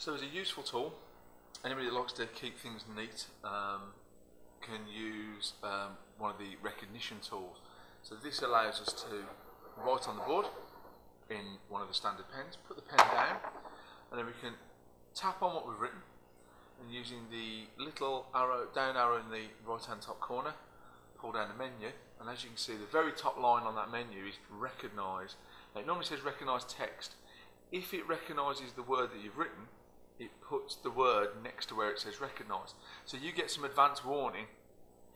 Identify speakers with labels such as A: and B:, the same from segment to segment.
A: So it's a useful tool. Anybody that likes to keep things neat um, can use um, one of the recognition tools. So this allows us to write on the board in one of the standard pens, put the pen down, and then we can tap on what we've written and using the little arrow, down arrow in the right hand top corner, pull down the menu, and as you can see, the very top line on that menu is recognise. It normally says recognise text. If it recognises the word that you've written, it puts the word next to where it says recognise. So you get some advance warning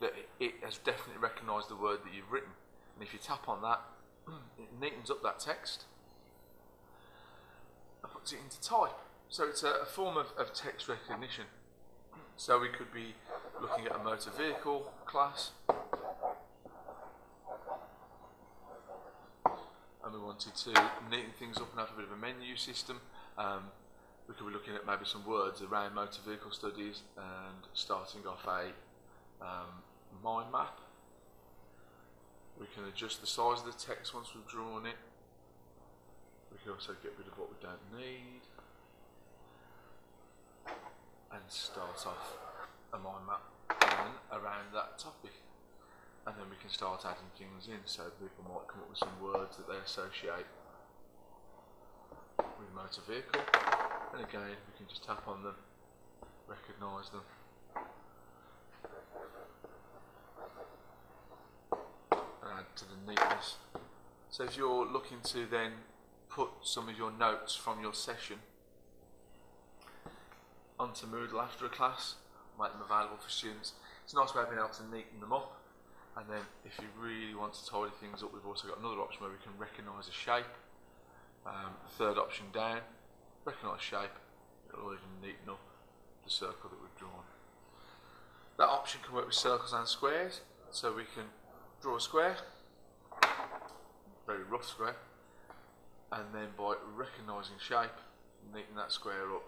A: that it has definitely recognised the word that you've written. And if you tap on that, it neatens up that text and puts it into type. So it's a, a form of, of text recognition. So we could be looking at a motor vehicle class and we wanted to neaten things up and have a bit of a menu system. Um, we could be looking at maybe some words around motor vehicle studies and starting off a um, mind map. We can adjust the size of the text once we've drawn it. We can also get rid of what we don't need and start off a mind map around that topic and then we can start adding things in so people might come up with some words that they associate with motor vehicle and again we can just tap on them. Recognise them. Add to the neatness. So if you're looking to then put some of your notes from your session onto Moodle after a class make them available for students. It's a nice way of being able to neaten them up. And then if you really want to tidy things up, we've also got another option where we can recognise a shape. Um, third option down, recognise shape, it'll even neaten up the circle that we've drawn. That option can work with circles and squares, so we can draw a square, very rough square, and then by recognising shape, neaten that square up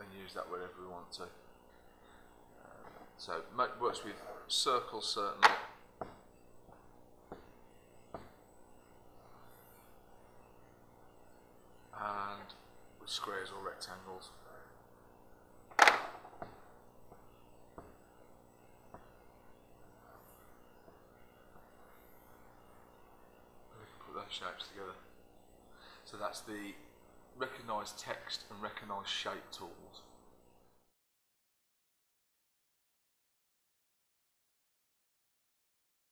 A: and use that wherever we want to. So it works with circles certainly, squares or rectangles. Put those shapes together. So that's the recognise text and recognise shape tools.